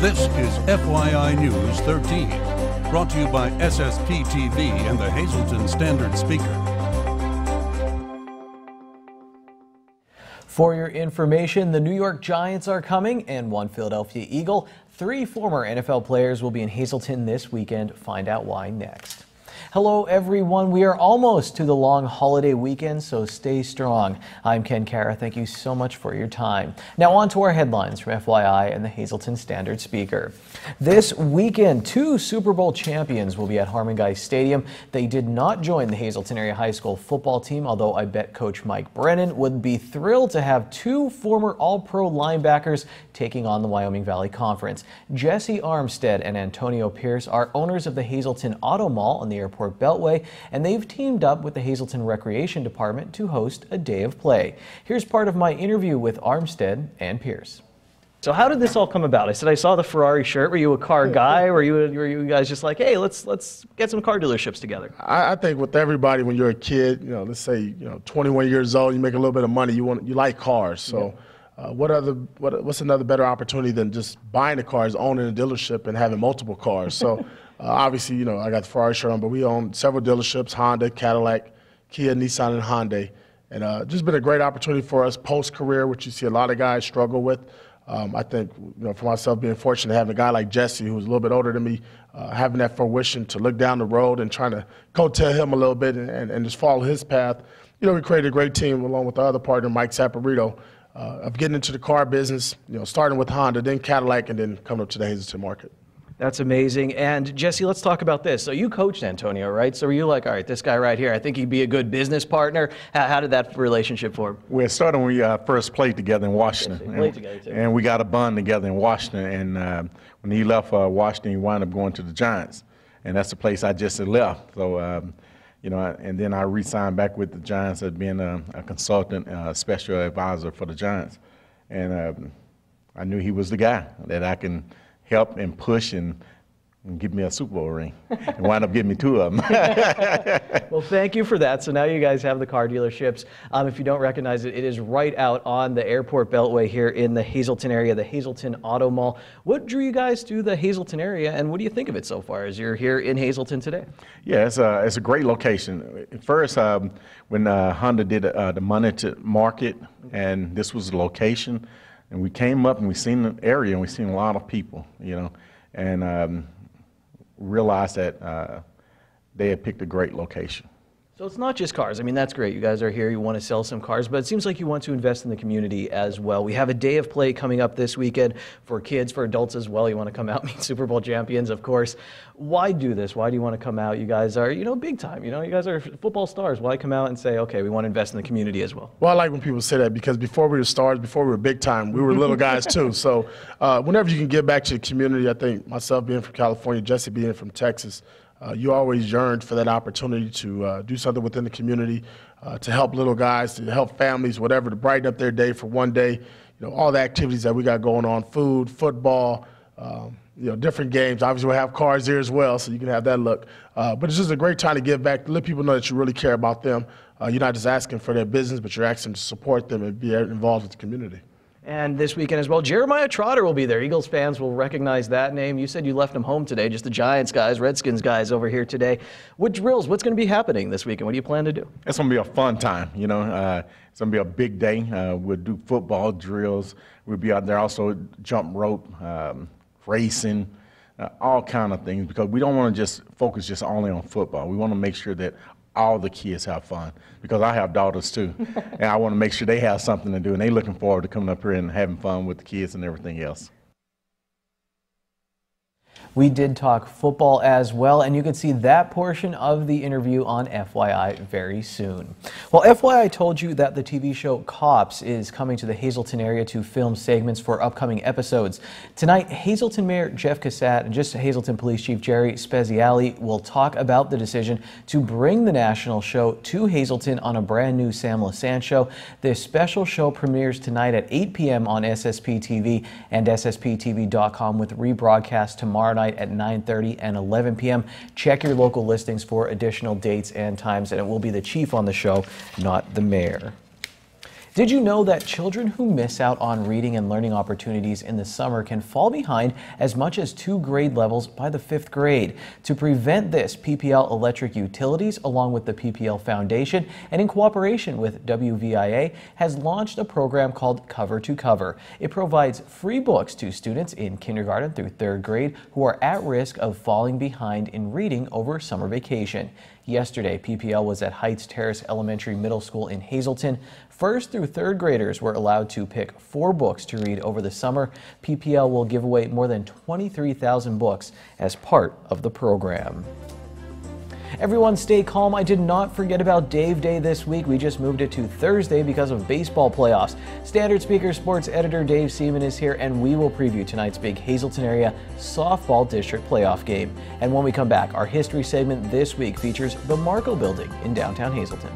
This is FYI News 13, brought to you by SSP TV and the Hazleton Standard Speaker. For your information, the New York Giants are coming and one Philadelphia Eagle. Three former NFL players will be in Hazleton this weekend. Find out why next. Hello, everyone. We are almost to the long holiday weekend, so stay strong. I'm Ken Cara. Thank you so much for your time. Now, on to our headlines from FYI and the Hazleton Standard Speaker. This weekend, two Super Bowl champions will be at Harman-Geist Stadium. They did not join the Hazleton Area High School football team, although I bet Coach Mike Brennan would be thrilled to have two former All Pro linebackers taking on the Wyoming Valley Conference. Jessie Armstead and Antonio Pierce are owners of the Hazleton Automall on the airport Airport Beltway, and they've teamed up with the Hazleton Recreation Department to host a day of play. Here's part of my interview with Armstead and Pierce. So how did this all come about? I said I saw the Ferrari shirt. Were you a car guy? Were you were you guys just like, hey, let's let's get some car dealerships together? I, I, think with everybody, when you're a kid, you know, let's say you know, 21 years old, you make a little bit of money, you want you like cars. So, uh, what other what what's another better opportunity than just buying the cars, owning a dealership, and having multiple cars? So. Uh, obviously, you know, I got the Ferrari shirt on, but we own several dealerships, Honda, Cadillac, Kia, Nissan, and Hyundai. And uh, just been a great opportunity for us post-career, which you see a lot of guys struggle with. Um, I think, you know, for myself, being fortunate to have a guy like Jessie, who's a little bit older than me, uh, having that fruition to look down the road and trying to coattail him a little bit and, and, and, just follow his path. You know, we created a great team along with our other partner, Mike Saporito, uh, of getting into the car business, you know, starting with Honda, then Cadillac, and then coming up to the Hazleton market. That's amazing. And Jessie, let's talk about this. So you coached Antonio, right? So were you like, all right, this guy right here, I think he'd be a good business partner. How, how did that relationship form? Well, it started when we uh, first played together in Washington. Yes, played together too. And we got a bond together in Washington. And uh, when he left uh, Washington, he wound up going to the Giants. And that's the place I just left. So, um, you know, and then I re-signed back with the Giants as being a, a consultant, uh, special advisor for the Giants. And um, I knew he was the guy that I can – help and push and, and give me a Super Bowl ring and wind up giving me two of them. well, thank you for that. So now you guys have the car dealerships. Um, if you don't recognize it, it is right out on the airport beltway here in the Hazleton area, the Hazleton Automall. What drew you guys to the Hazleton area and what do you think of it so far as you're here in Hazleton today? Yeah, it's a, it's a great location. First, um, when uh, Honda did uh, the money to market and this was the location, and we came up and we seen the area and we seen a lot of people, you know, and um, realized that uh, they had picked a great location. So it's not just cars. I mean, that's great. You guys are here. You want to sell some cars, but it seems like you want to invest in the community as well. We have a day of play coming up this weekend for kids, for adults as well. You want to come out meet Super Bowl champions, of course. Why do this? Why do you want to come out? You guys are, you know, big time. You know, you guys are football stars. Why come out and say, okay, we want to invest in the community as well? Well, I like when people say that because before we were stars, before we were big time, we were little guys too. So uh, whenever you can give back to the community, I think myself being from California, Jessie being from Texas, uh, you always yearned for that opportunity to uh, do something within the community, uh, to help little guys, to help families, whatever, to brighten up their day for one day. You know, all the activities that we got going on, food, football, um, you know, different games. Obviously, we'll have cars there as well, so you can have that look. Uh, but it's just a great time to give back, to let people know that you really care about them. Uh, you're not just asking for their business, but you're asking to support them and be involved with the community. And this weekend as well, Jeremiah Trotter will be there. Eagles fans will recognize that name. You said you left him home today, just the Giants guys, Redskins guys over here today. What drills, what's going to be happening this weekend? What do you plan to do? It's going to be a fun time, you know. Uh, it's going to be a big day. Uh, we'll do football drills. We'll be out there also jump rope, um, racing, uh, all kind of things because we don't want to just focus just only on football. We want to make sure that all the kids have fun because I have daughters too, and I want to make sure they have something to do, and they're looking forward to coming up here and having fun with the kids and everything else. We did talk football as well, and you can see that portion of the interview on FYI very soon. Well, FYI told you that the TV show Cops is coming to the Hazleton area to film segments for upcoming episodes. Tonight, Hazleton Mayor Jeff Cusat and just Hazleton Police Chief Jerry Speziale will talk about the decision to bring the national show to Hazleton on a brand new Sam Lesante show. This special show premieres tonight at 8 p.m. on SSP TV and SSPTV.com with rebroadcast tomorrow night at 9.30 and 11 p.m. Check your local listings for additional dates and times, and it will be the chief on the show, not the mayor. Did you know that children who miss out on reading and learning opportunities in the summer can fall behind as much as two grade levels by the fifth grade? To prevent this, PPL Electric Utilities, along with the PPL Foundation and in cooperation with WVIA, has launched a program called Cover to Cover. It provides free books to students in kindergarten through third grade who are at risk of falling behind in reading over summer vacation. Yesterday, PPL was at Heights Terrace Elementary Middle School in Hazleton. First through third graders were allowed to pick four books to read over the summer. PPL will give away more than 23,000 books as part of the program. Everyone stay calm. I did not forget about Dave Day this week. We just moved it to Thursday because of baseball playoffs. Standard Speaker Sports Editor Dave Seaman is here, and we will preview tonight's big Hazleton area softball district playoff game. And when we come back, our history segment this week features the Markle Building in downtown Hazleton.